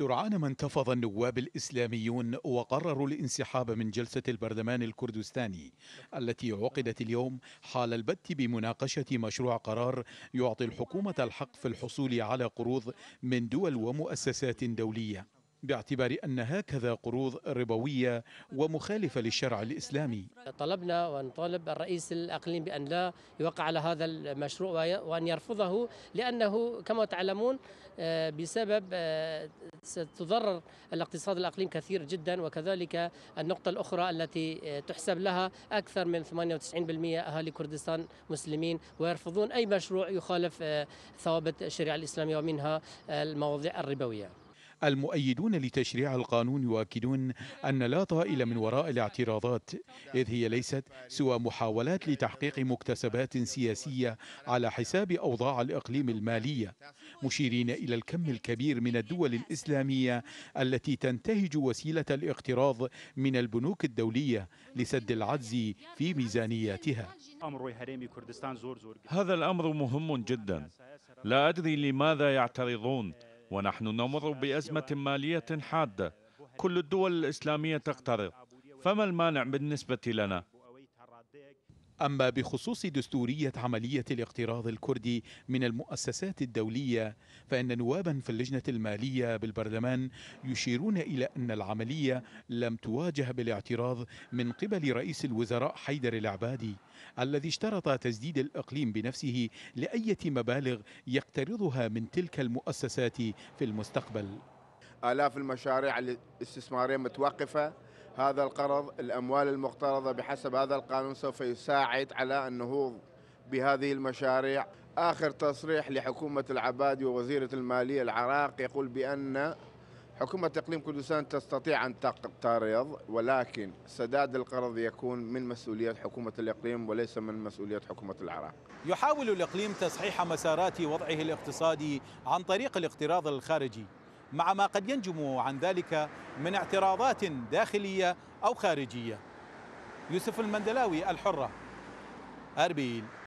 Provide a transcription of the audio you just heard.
سرعان ما انتفض النواب الإسلاميون وقرروا الانسحاب من جلسة البرلمان الكردستاني التي عقدت اليوم حال البت بمناقشة مشروع قرار يعطي الحكومة الحق في الحصول على قروض من دول ومؤسسات دولية. باعتبار أن هكذا قروض ربوية ومخالفة للشرع الإسلامي. طلبنا ونطالب الرئيس الأقليم بأن لا يوقع على هذا المشروع وأن يرفضه لأنه كما تعلمون آه، بسبب آه، ستضرر الاقتصاد الأقليم كثير جدا وكذلك النقطة الأخرى التي آه، تحسب لها أكثر من 98% أهالي كردستان مسلمين ويرفضون أي مشروع يخالف ثوابت الشريعة الإسلامية ومنها المواضيع الربوية. المؤيدون لتشريع القانون يؤكدون أن لا طائل من وراء الاعتراضات إذ هي ليست سوى محاولات لتحقيق مكتسبات سياسية على حساب أوضاع الإقليم المالية مشيرين إلى الكم الكبير من الدول الإسلامية التي تنتهج وسيلة الاقتراض من البنوك الدولية لسد العجز في ميزانياتها. هذا الأمر مهم جدا. لا أدري لماذا يعترضون. ونحن نمر بأزمة مالية حادة كل الدول الإسلامية تقترض فما المانع بالنسبة لنا؟ أما بخصوص دستورية عملية الاقتراض الكردي من المؤسسات الدولية فإن نوابا في اللجنة المالية بالبرلمان يشيرون إلى أن العملية لم تواجه بالاعتراض من قبل رئيس الوزراء حيدر العبادي الذي اشترط تسديد الإقليم بنفسه لأية مبالغ يقترضها من تلك المؤسسات في المستقبل. آلاف المشاريع الاستثمارية متوقفة هذا القرض الأموال المقترضة بحسب هذا القانون سوف يساعد على النهوض بهذه المشاريع. آخر تصريح لحكومة العبادي ووزيرة المالية العراق يقول بأن حكومة إقليم كردستان تستطيع أن تقترض ولكن سداد القرض يكون من مسؤولية حكومة الإقليم وليس من مسؤولية حكومة العراق. يحاول الإقليم تصحيح مسارات وضعه الاقتصادي عن طريق الاقتراض الخارجي. مع ما قد ينجم عن ذلك من اعتراضات داخلية أو خارجية. يوسف المندلاوي الحرة أربيل